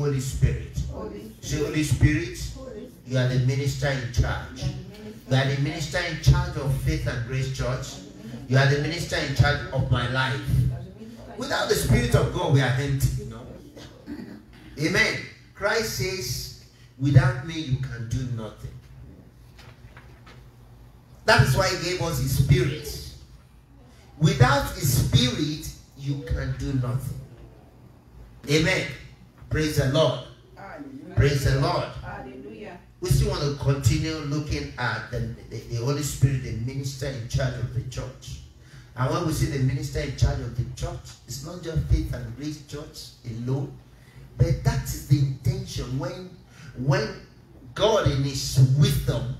Holy Spirit. Holy Say, Holy Spirit, Holy you are the minister in charge. You are the minister in charge of Faith and Grace Church. You are the minister in charge of my life. Without the Spirit of God, we are empty. You know? Amen. Christ says, without me, you can do nothing. That is why He gave us His Spirit. Without His Spirit, you can do nothing. Amen. Praise the Lord. Hallelujah. Praise the Lord. Hallelujah. We still want to continue looking at the, the, the Holy Spirit, the minister in charge of the church. And when we see the minister in charge of the church, it's not just faith and grace church alone, but that is the intention when when God in his wisdom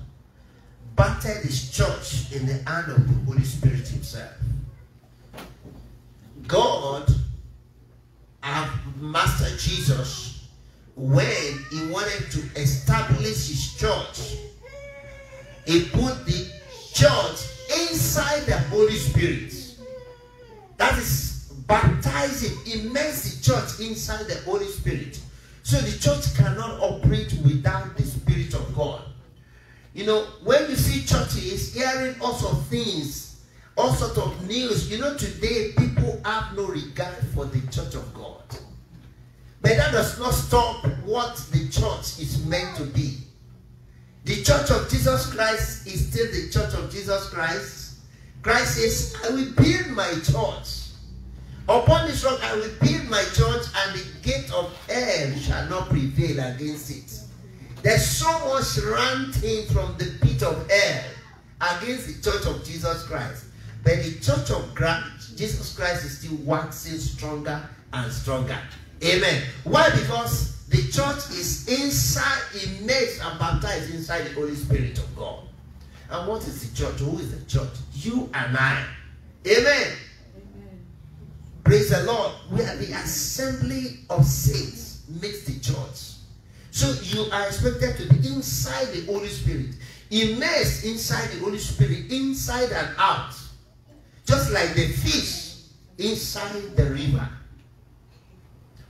battered his church in the hand of the Holy Spirit himself. God, our Jesus, when he wanted to establish his church, he put the church inside the Holy Spirit. That is baptizing, immerse the church inside the Holy Spirit. So the church cannot operate without the Spirit of God. You know, when you see churches hearing all sorts of things, all sorts of news, you know, today people have no regard for the church of God. But that does not stop what the church is meant to be. The church of Jesus Christ is still the church of Jesus Christ. Christ says, I will build my church. Upon this rock I will build my church, and the gate of hell shall not prevail against it. There's so much ranting from the pit of hell against the church of Jesus Christ. But the church of Jesus Christ is still waxing stronger and stronger. Amen. Why? Because the church is inside, immersed and baptized inside the Holy Spirit of God. And what is the church? Who is the church? You and I. Amen. Praise the Lord. We are the assembly of saints, makes the church. So you are expected to be inside the Holy Spirit, immersed inside the Holy Spirit, inside and out. Just like the fish inside the river.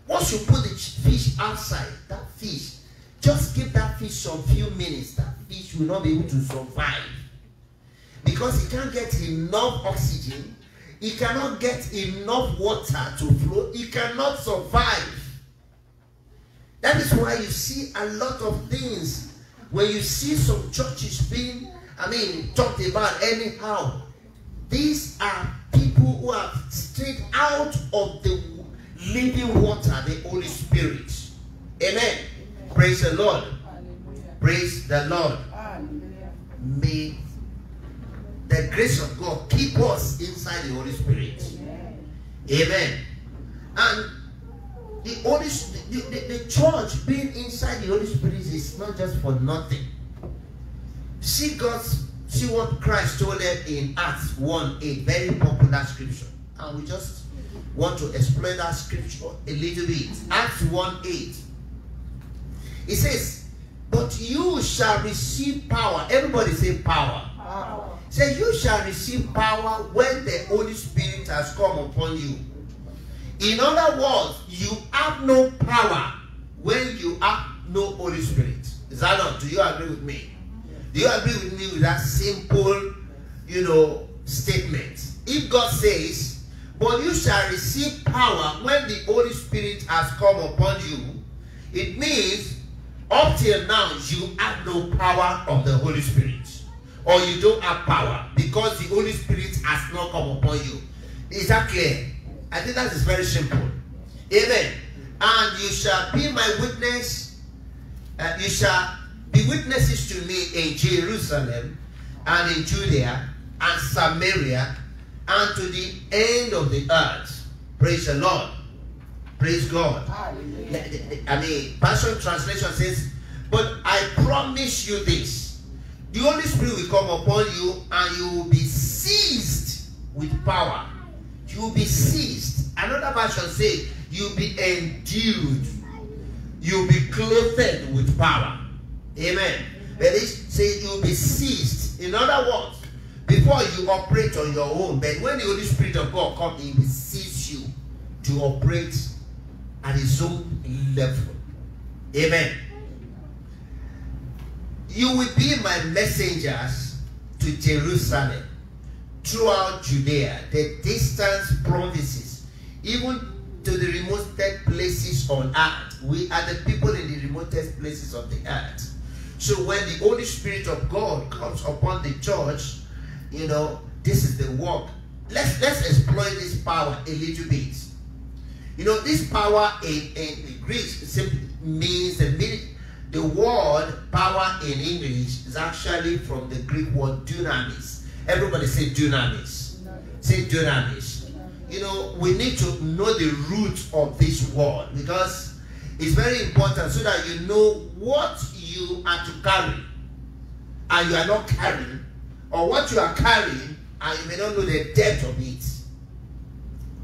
Once you put the fish outside, that fish, just give that fish some few minutes, that fish will not be able to survive. Because he can't get enough oxygen, he cannot get enough water to flow, he cannot survive. That is why you see a lot of things when you see some churches being, I mean, talked about anyhow. These are people who have strayed out of the living water, the Holy Spirit. Amen. Praise the Lord. Hallelujah. Praise the Lord. Hallelujah. May the grace of God keep us inside the Holy Spirit. Amen. Amen. And the Holy the, the, the church being inside the Holy Spirit is not just for nothing. See God's see what Christ told them in Acts 1 8, very popular scripture. And we just want to explain that scripture a little bit. Acts 1 8. It says, But you shall receive power. Everybody say power. Power. Say, you shall receive power when the Holy Spirit has come upon you. In other words, you have no power when you have no Holy Spirit. Is that not? Do you agree with me? Do you agree with me with that simple, you know, statement? If God says, but you shall receive power when the Holy Spirit has come upon you, it means up till now you have no power of the Holy Spirit. Or you don't have power because the Holy Spirit has not come upon you. Is that clear? I think that is very simple. Amen. And you shall be my witness. Uh, you shall be witnesses to me in Jerusalem and in Judea and Samaria and to the end of the earth. Praise the Lord. Praise God. Hallelujah. I mean, Passion Translation says, But I promise you this the Holy Spirit will come upon you and you will be seized with power. You will be seized. Another version says, You'll be endued. You'll be clothed with power. Amen. But it says you'll be seized. In other words, before you operate on your own, but when the Holy Spirit of God comes, He will seize you to operate at His own level. Amen. You will be my messengers to Jerusalem, throughout Judea, the distant provinces, even to the remotest places on earth. We are the people in the remotest places of the earth. So when the Holy Spirit of God comes upon the church, you know, this is the work. Let's let's exploit this power a little bit. You know, this power in, in the Greek simply means the. The word power in English is actually from the Greek word dunamis. Everybody say dunamis. Say dunamis. You know, we need to know the root of this word because it's very important so that you know what you are to carry and you are not carrying, or what you are carrying and you may not know the depth of it.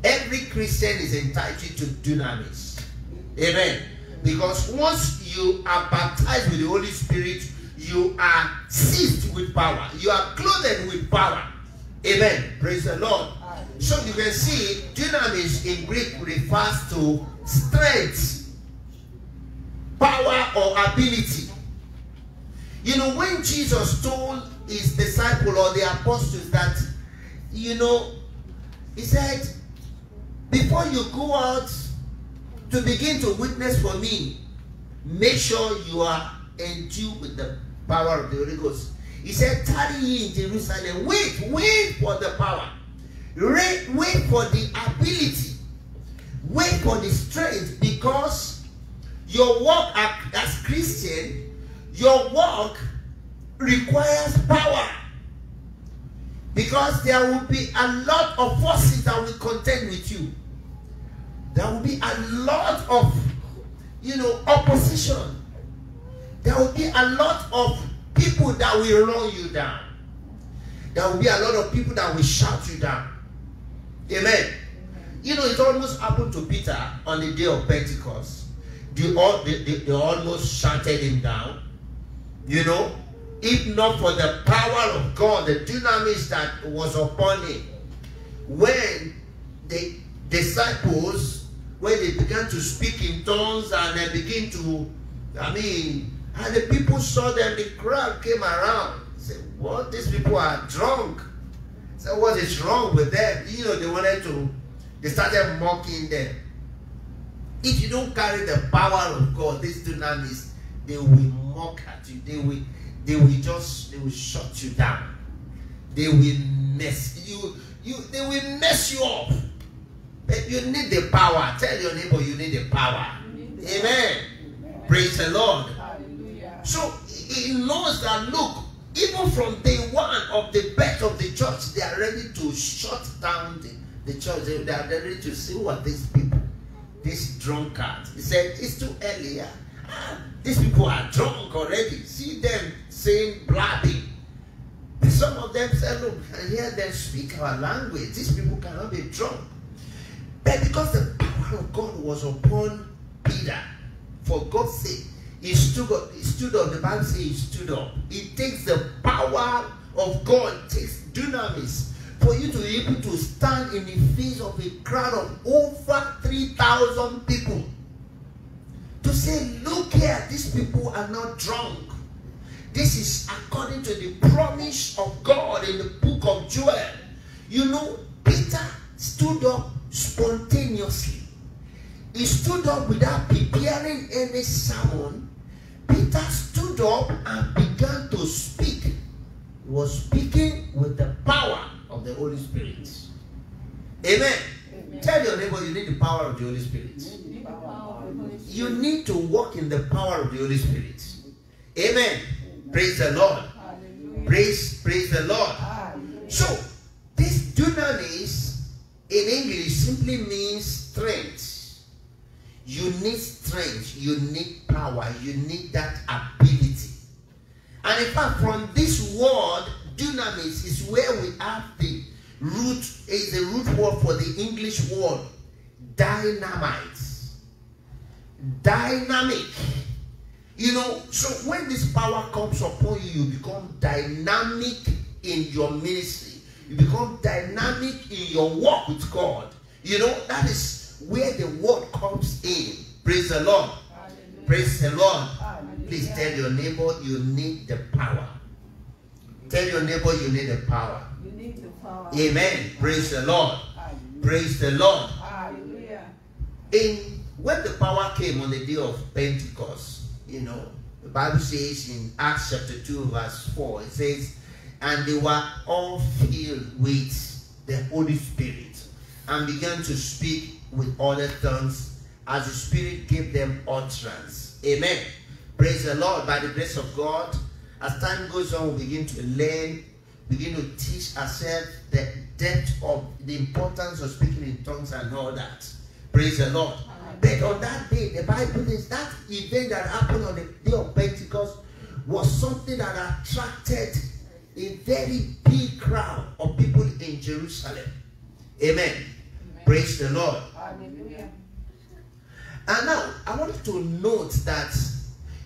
Every Christian is entitled to dunamis. Amen. Because once you are baptized with the Holy Spirit, you are seized with power. You are clothed with power. Amen. Praise the Lord. So you can see dunamis in Greek refers to strength, power, or ability. You know, when Jesus told his disciple or the apostles that, you know, he said, before you go out to begin to witness for me, make sure you are endued with the power of the Holy Ghost. He said, tarry in Jerusalem. Wait, wait for the power. Wait, wait for the ability. Wait for the strength because your work as Christian, your work requires power. Because there will be a lot of forces that will contend with you. There will be a lot of, you know, opposition. There will be a lot of people that will run you down. There will be a lot of people that will shout you down. Amen. You know, it almost happened to Peter on the day of Pentecost. They, all, they, they, they almost shouted him down. You know, if not for the power of God, the dunamis that was upon him, when the disciples, when they began to speak in tongues and they begin to, I mean, and the people saw them, the crowd came around. Said, What? These people are drunk. So what is wrong with them? You know, they wanted to, they started mocking them. If you don't carry the power of God, these dunamis, they will mock at you. They will they will just they will shut you down. They will mess you you they will mess you up. But you need the power. Tell your neighbor you need the power. Amen. Praise the Lord. Hallelujah. So he knows that look, even from day one of the birth of the church, they are ready to shut down the, the church. They, they are ready to see who are these people, these drunkards. He said, It's too early. Ah, these people are drunk already. See them saying. And some of them said, Look, I hear them speak our language. These people cannot be drunk. But because the power of God was upon Peter, for God's sake, he stood up. He stood up. The Bible says he stood up. It takes the power of God, takes dunamis for you to be able to stand in the face of a crowd of over 3,000 people. To say, look here, these people are not drunk. This is according to the promise of God in the book of Joel. You know, Peter stood up spontaneously. He stood up without preparing any sermon. Peter stood up and began to speak. He was speaking with the power of the Holy Spirit. Amen. Amen. Tell your neighbor you need the power of the Holy Spirit. Need the power of the Holy Spirit. You need to walk in the power of the Holy Spirit. Amen. Praise the Lord. Hallelujah. Praise, praise the Lord. Hallelujah. So, this dunamis in English simply means strength. You need strength, you need power, you need that ability. And in fact, from this word, dunamis is where we have the root, is the root word for the English word dynamite. Dynamic. You know, so when this power comes upon you, you become dynamic in your ministry. You become dynamic in your walk with God. You know, that is where the word comes in. Praise the Lord. Hallelujah. Praise the Lord. Hallelujah. Please tell your neighbor you need the power. Tell your neighbor you need the power. You need the power. Amen. Praise the Lord. Hallelujah. Praise the Lord. Hallelujah. In when the power came on the day of Pentecost, you know, the Bible says in Acts chapter 2, verse 4, it says, And they were all filled with the Holy Spirit and began to speak with other tongues as the Spirit gave them utterance. Amen. Praise the Lord. By the grace of God, as time goes on, we begin to learn, begin to teach ourselves the depth of the importance of speaking in tongues and all that. Praise the Lord. But on that day, the Bible says that event that happened on the day of Pentecost was something that attracted a very big crowd of people in Jerusalem. Amen. Praise the Lord. Hallelujah. And now I want you to note that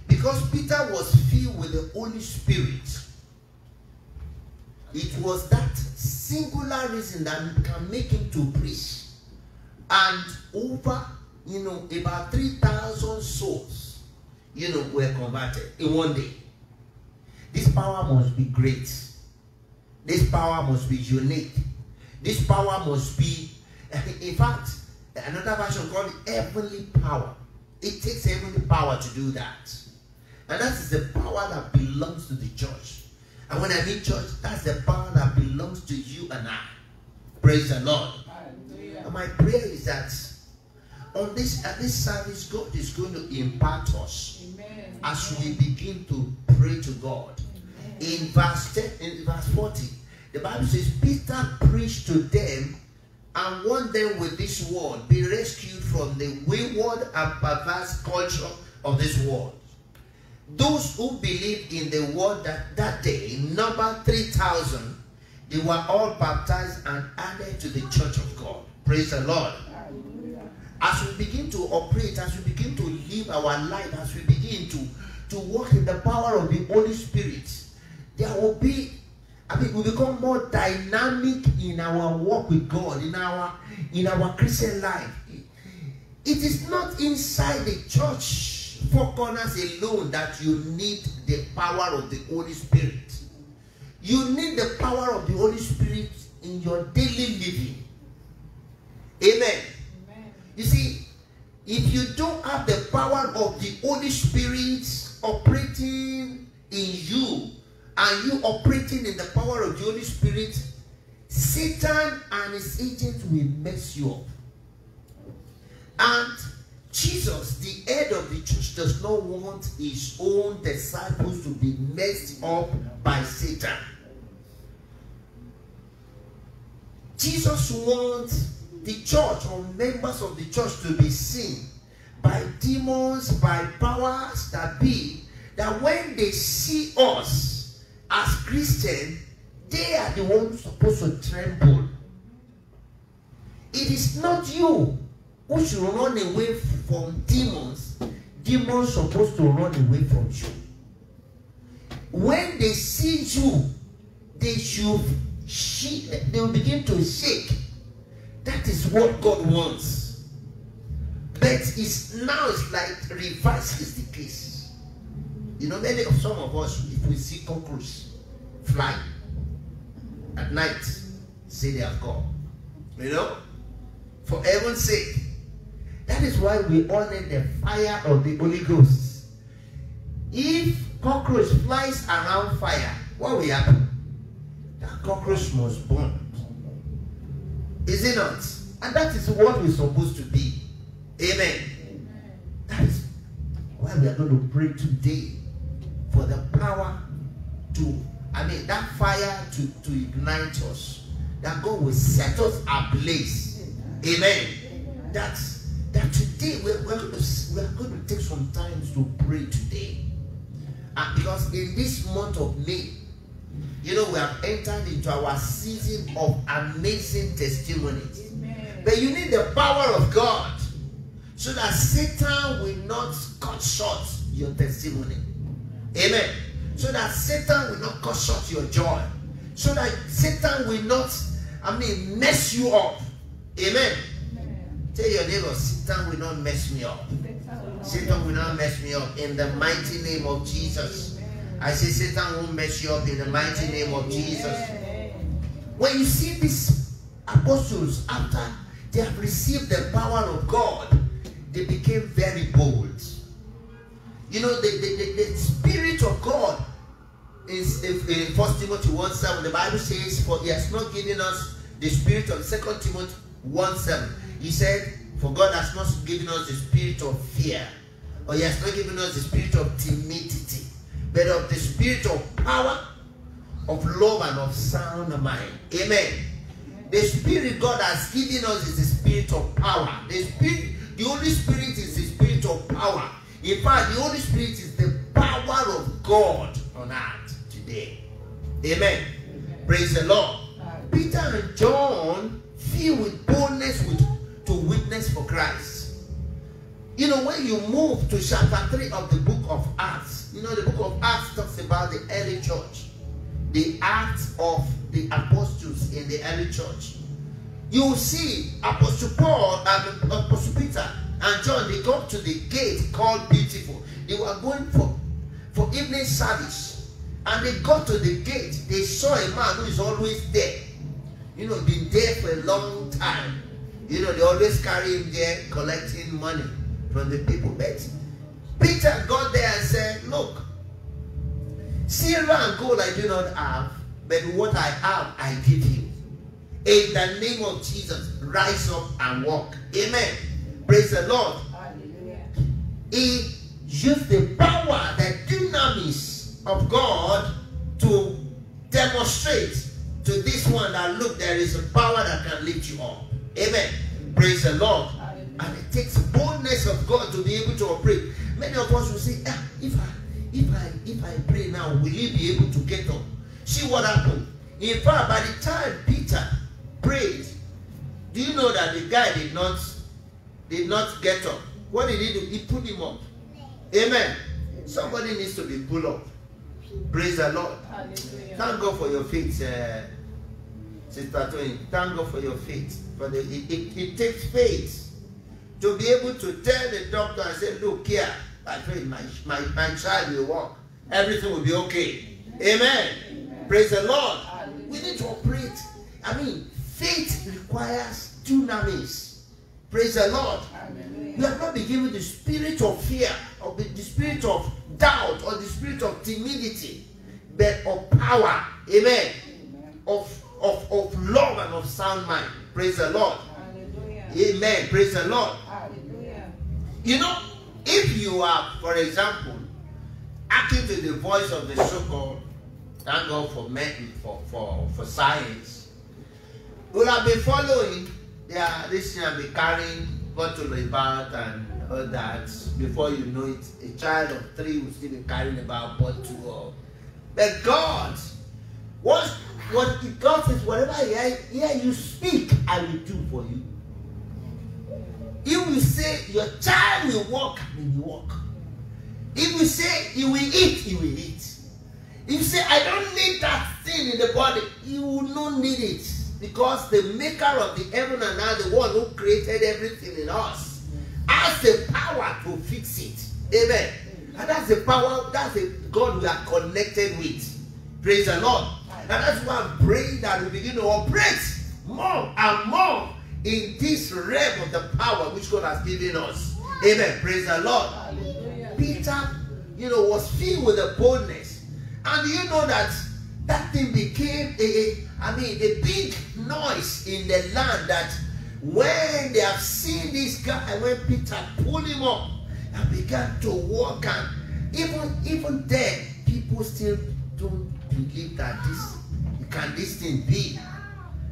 because Peter was filled with the Holy Spirit, it was that singular reason that can make him to preach. And over, you know, about 3,000 souls, you know, were converted in one day. This power must be great. This power must be unique. This power must be, in fact, another version called heavenly power. It takes heavenly power to do that. And that is the power that belongs to the church. And when I mean church, that's the power that belongs to you and I. Praise the Lord. Hallelujah. And my prayer is that on this at this service, God is going to impart us Amen. as we begin to pray to God. In verse 10, in verse 40, the Bible says, Peter preached to them and warned them with this word, be rescued from the wayward and perverse culture of this world. Those who believed in the word that, that day, number 3,000, they were all baptized and added to the church of God. Praise the Lord. As we begin to operate, as we begin to live our life, as we begin to, to walk in the power of the Holy Spirit, there will be, I mean, we become more dynamic in our walk with God, in our in our Christian life. It is not inside the church four corners alone that you need the power of the Holy Spirit. You need the power of the Holy Spirit in your daily living. Amen. You see, if you don't have the power of the Holy Spirit operating in you, and you operating in the power of the Holy Spirit, Satan and his agents will mess you up. And Jesus, the head of the church, does not want his own disciples to be messed up by Satan. Jesus wants the church or members of the church to be seen by demons, by powers that be, that when they see us as Christians, they are the ones supposed to tremble. It is not you who should run away from demons. Demons supposed to run away from you. When they see you, they should they will begin to shake. That is what God wants. But it's now it's like reverse is the case. You know, many of some of us, if we see cockroaches fly at night, say they have gone. You know? For heaven's sake. That is why we honor the fire of the Holy Ghost. If cockroach flies around fire, what will happen? That cockroach must burn. Is it not? And that is what we're supposed to be. Amen. Amen. That is why we are going to pray today for the power to, I mean, that fire to, to ignite us. That God will set us ablaze. Amen. That, that today we're, we're, going to, we're going to take some time to pray today. Because in this month of May, you know, we have entered into our season of amazing testimonies. Amen. But you need the power of God so that Satan will not cut short your testimony. Amen. So that Satan will not cut short your joy. So that Satan will not, I mean, mess you up. Amen. Amen. Tell your neighbor, Satan will not mess me up. Satan will not mess me up in the mighty name of Jesus. I say Satan won't mess you up in the mighty name of Jesus. When you see these apostles after they have received the power of God, they became very bold. You know, the, the, the, the Spirit of God is in, in 1 Timothy 1 7. The Bible says, For he has not given us the spirit of 2 Timothy 1 7. He said, For God has not given us the spirit of fear, or he has not given us the spirit of timidity, but of the spirit of power, of love, and of sound mind. Amen. The spirit God has given us is the spirit of power. The spirit, the Holy Spirit is the spirit of power. In fact, the Holy Spirit is the power of God on earth today. Amen. Praise the Lord. Peter and John filled with boldness with, to witness for Christ. You know, when you move to chapter 3 of the book of Acts, you know, the book of Acts talks about the early church, the acts of the apostles in the early church. You see Apostle Paul and Apostle Peter and John, they got to the gate called Beautiful. They were going for, for evening service. And they got to the gate. They saw a man who is always there. You know, been there for a long time. You know, they always carry him there collecting money from the people. But Peter got there and said, Look, silver and gold I do not have, but what I have I give you. In the name of Jesus, rise up and walk. Amen. Praise the Lord. He used the power, the dunamis of God to demonstrate to this one that look, there is a power that can lift you up. Amen. Praise the Lord. And it takes boldness of God to be able to operate. Many of us will say, ah, if I if I if I pray now, will he be able to get up? See what happened. In fact, by the time Peter prayed, do you know that the guy did not did not get up? What did he do? He put him up. Amen. Somebody needs to be pulled up. Praise the Lord. Hallelujah. Thank God for your faith, uh, Sister Twain. Thank God for your faith. For the, it, it, it takes faith to be able to tell the doctor and say, look here, I pray my, my, my child will walk. Everything will be okay. Amen. Praise the Lord. We need to operate. I mean, faith requires dunamis. Praise the Lord. You have not been given the spirit of fear, or the, spirit of doubt, or the spirit of timidity, but of power. Amen. Of, of, of love and of sound mind. Praise the Lord. Hallelujah. Amen. Praise the Lord. You know, if you are, for example, acting to the voice of the so-called, thank God for for, for, for science, will have been following their this thing and be carrying bottle about and all that. Before you know it, a child of three will still be carrying about bottle or but God, what what God says, whatever I hear, hear you speak, I will do for you. If you say your child will walk, he will walk. If you say he will eat, he will eat. If you say I don't need that thing in the body, you will not need it. Because the maker of the heaven and earth, the one who created everything in us, has the power to fix it. Amen. And that's the power, that's the God we are connected with. Praise the Lord. And that's why I'm praying that we begin to operate more and more in this realm of the power which God has given us. Amen. Praise the Lord. Hallelujah. Peter, you know, was filled with the boldness. And you know that that thing became a, a- I mean, a big noise in the land that when they have seen this guy, when Peter pulled him up and began to walk, and even even then, people still don't believe that this can this thing be.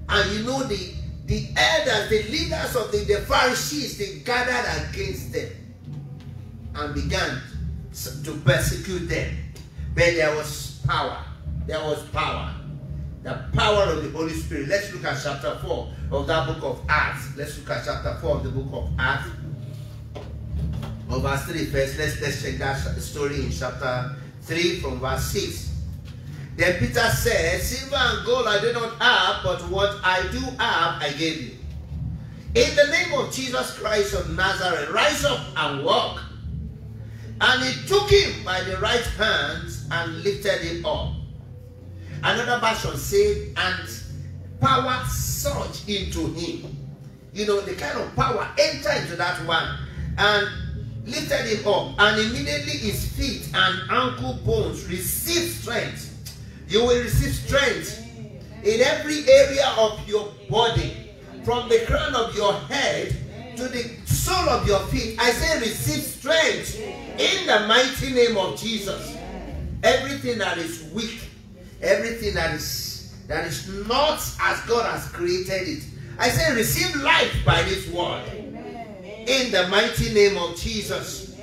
And you know the the elders, the leaders of the, the Pharisees, they gathered against them and began to persecute them. But there was power. There was power. The power of the Holy Spirit. Let's look at chapter 4 of that book of Acts. Let's look at chapter 4 of the book of Acts. Of verse 3 first. Let's, let's check that story in chapter 3 from verse 6. Then Peter said, Silver and gold I do not have, but what I do have I gave you. In the name of Jesus Christ of Nazareth, rise up and walk. And he took him by the right hand and lifted him up. Another version said, and power surged into him. You know, the kind of power entered into that one and lifted him up. And immediately his feet and ankle bones received strength. You will receive strength in every area of your body, from the crown of your head to the sole of your feet. I say, receive strength in the mighty name of Jesus. Everything that is weak, everything that is that is not as God has created it. I say, receive life by this word in the mighty name of Jesus.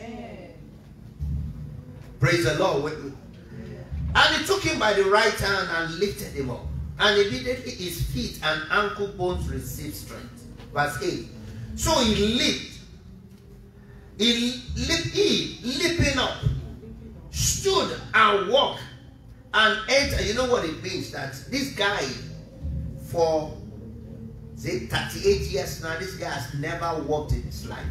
Praise the Lord. And he took him by the right hand and lifted him up. And immediately his feet and ankle bones received strength. Verse 8. So he leaped. He leaped, he leaping up, stood and walked and entered. You know what it means? That this guy, for say 38 years now, this guy has never walked in his life.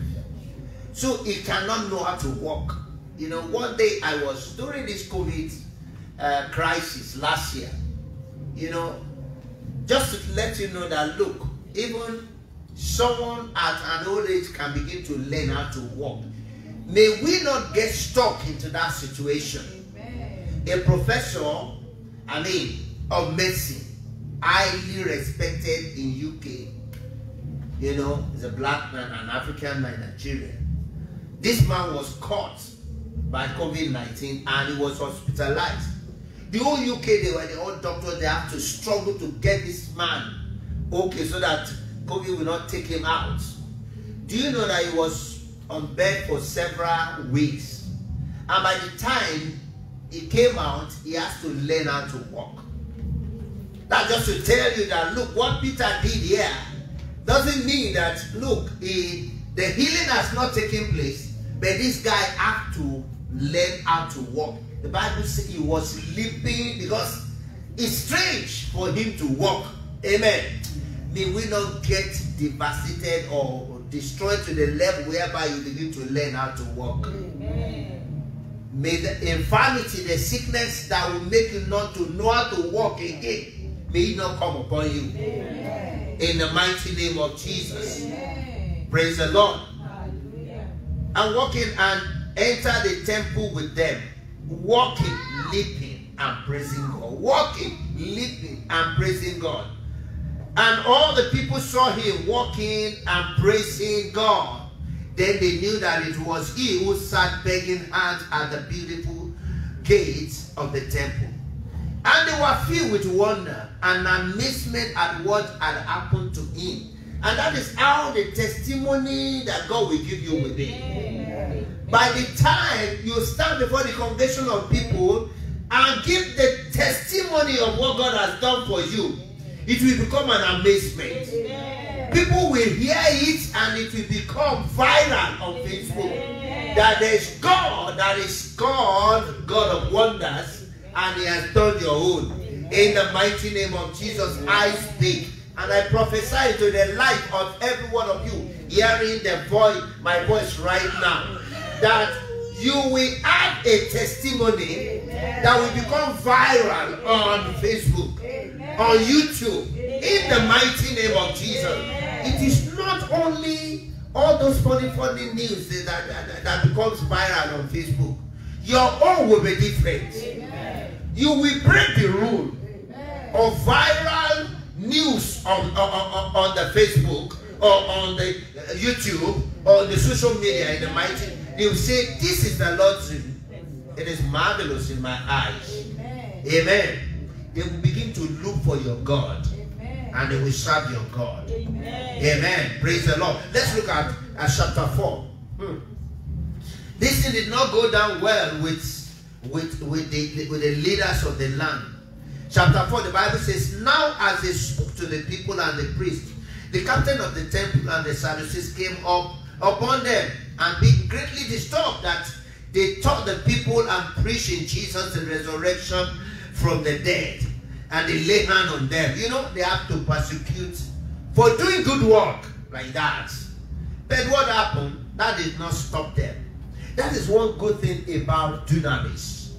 So he cannot know how to walk. You know, one day I was during this COVID uh, crisis last year, you know, just to let you know that look, even someone at an old age can begin to learn how to walk. May we not get stuck into that situation. A professor, I mean, of medicine, highly respected in UK. You know, he's a black man, an African man, Nigerian. This man was caught by COVID-19 and he was hospitalized. The whole UK, they were the old doctors, they have to struggle to get this man okay so that COVID will not take him out. Do you know that he was on bed for several weeks? And by the time he came out, he has to learn how to walk. That's just to tell you that look, what Peter did here doesn't mean that look, he, the healing has not taken place, but this guy had to learn how to walk. The Bible says he was limping because it's strange for him to walk. Amen. May we not get devastated or destroyed to the level whereby you begin to learn how to walk. May the infirmity, the sickness that will make you not to know how to walk again, may it not come upon you. In the mighty name of Jesus. Praise the Lord. And walking and enter the temple with them, walking, leaping, and praising God. Walking, leaping, and praising God. And all the people saw him walking and praising God. Then they knew that it was he who sat begging hands at the beautiful gates of the temple. And they were filled with wonder and amazement at what had happened to him. And that is how the testimony that God will give you will be. By the time you stand before the congregation of people and give the testimony of what God has done for you, it will become an amazement. People will hear it and it will become viral on Facebook. That there is God that is God, God of wonders, and He has done your own. In the mighty name of Jesus, I speak and I prophesy to the life of every one of you hearing the voice, my voice right now, that you will have a testimony that will become viral on Facebook, on YouTube, in the mighty name of Jesus. It is not only all those funny, funny news that, that, that becomes viral on Facebook. Your own will be different. You will break the rule of viral news on, on, on, on the Facebook or on the uh, YouTube or the social media in the mighty. They will say, This is the Lord's doing. It is marvelous in my eyes. Amen. They will begin to look for your God and they will serve your God. Amen. Praise the Lord. Let's look at, at chapter 4. Hmm. This thing did not go down well with, with, with, the, with the leaders of the land. Chapter 4, the Bible says, Now as they spoke to the people and the priests, the captain of the temple and the Sadducees came up upon them and being greatly disturbed that they taught the people and preached in Jesus the resurrection from the dead. And they lay hand on them. You know, they have to persecute for doing good work. like that. But what happened? That did not stop them. That is one good thing about dunamis.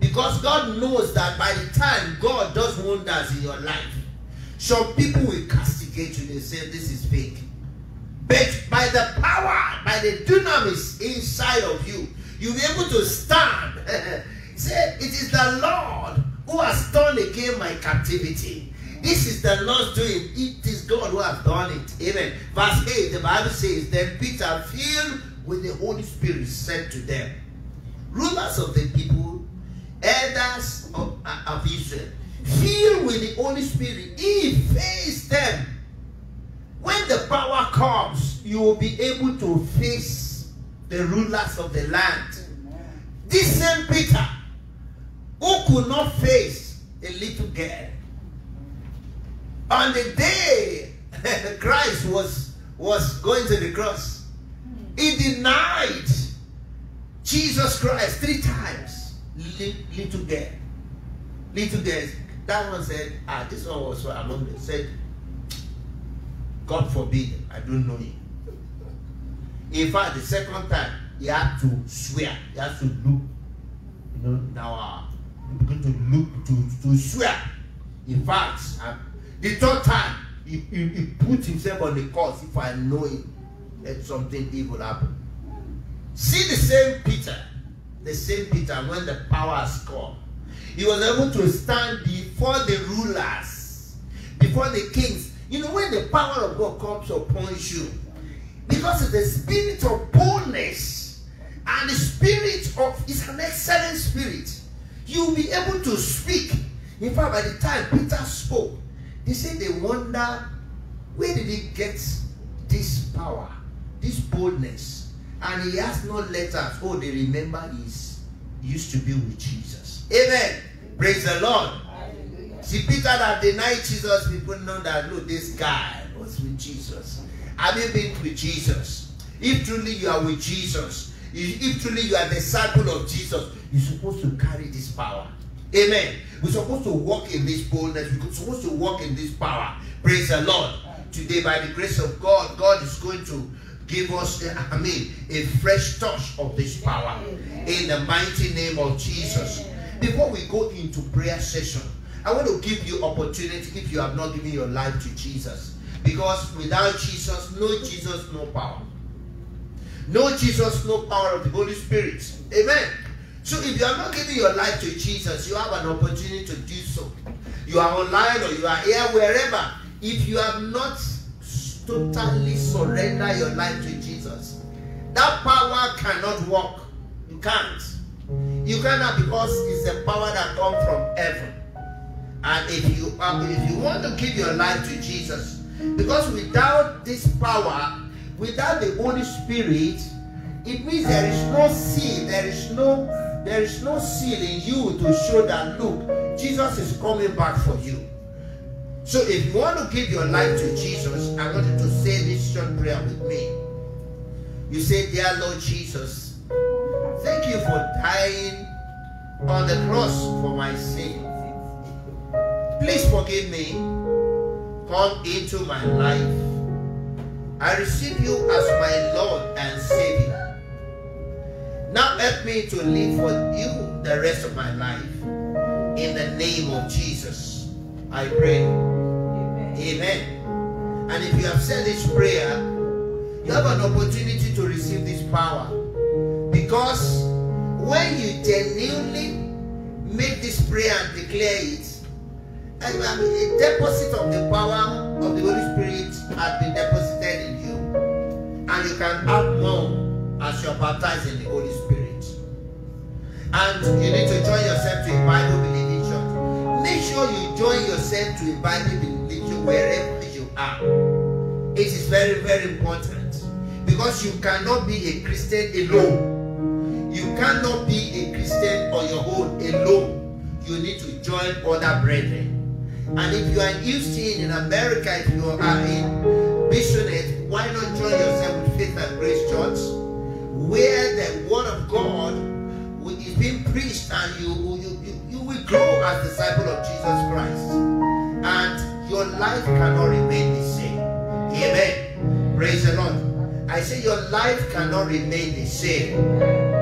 Because God knows that by the time God does wonders in your life, some people will castigate you. They say this is fake. But by the power, by the dunamis inside of you, you'll be able to stand. Say, it is the Lord who has turned again my captivity. This is the Lord's doing. It is God who has done it. Amen. Verse 8, the Bible says, Then Peter, filled with the Holy Spirit, said to them, Rulers of the people, elders of, uh, of Israel, filled with the Holy Spirit, he faced them. When the power comes, you will be able to face the rulers of the land. This same Peter, who could not face a little girl, on the day Christ was, was going to the cross, he denied Jesus Christ three times. Little girl. Little girl. That one said, ah, this one was among them. Said, God forbid, I don't know him. In fact, the second time, he had to swear. He had to look. You know, now uh, begin to look, to, to swear. In fact, uh, the third time, he, he, he put himself on the cross. If I know him, let something evil happen. See the same Peter, the same Peter, when the power has come, he was able to stand before the rulers, before the kings. You know, when the power of God comes upon you, because of the spirit of boldness and the spirit of it's an excellent spirit, you'll be able to speak. In fact, by the time Peter spoke, they said they wonder where did he get this power, this boldness, and he has no letters. Oh, they remember he used to be with Jesus. Amen. Praise the Lord. See, Peter that denied Jesus, people know that, look, this guy was with Jesus. Have you been with Jesus? If truly you are with Jesus, if if truly you are the disciple of Jesus, you're supposed to carry this power. Amen. We're supposed to walk in this boldness. We're supposed to walk in this power. Praise the Lord. Today, by the grace of God, God is going to give us, I mean, a fresh touch of this power. In the mighty name of Jesus. Before we go into prayer session, I want to give you opportunity if you have not given your life to Jesus. Because without Jesus, no Jesus, no power. No Jesus, no power of the Holy Spirit. Amen. So if you are not giving your life to Jesus, you have an opportunity to do so. You are online or you are here, wherever. If you have not totally surrendered your life to Jesus, that power cannot work. You can't. You cannot because it's a power that comes from heaven. And if you uh, if you want to give your life to Jesus, because without this power, without the Holy Spirit, it means there is no seal, there is no there is no seal in you to show that look, Jesus is coming back for you. So if you want to give your life to Jesus, I want you to say this short prayer with me. You say, Dear Lord Jesus, thank you for dying on the cross for my sin. Please forgive me. Come into my life. I receive you as my Lord and Savior. Now help me to live for you the rest of my life. In the name of Jesus, I pray. Amen. Amen. And if you have said this prayer, you have an opportunity to receive this power. Because when you genuinely make this prayer and declare it, I a deposit of the power of the Holy Spirit has been deposited in you. And you can act more as you're baptized in the Holy Spirit. And you need to join yourself to a Bible believing church. Make sure you join yourself to a Bible believing church wherever you are. It is very, very important. Because you cannot be a Christian alone. You cannot be a Christian on your own alone. You need to join other brethren. And if you are in Houston, in America, if you are in Bishonet, why not join yourself with Faith and Grace Church, where the Word of God is being preached, and you, you, you, you will grow as disciple of Jesus Christ, and your life cannot remain the same. Amen. Praise the Lord. I say your life cannot remain the same.